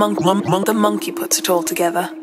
monk, monk, monk the monkey puts it all together.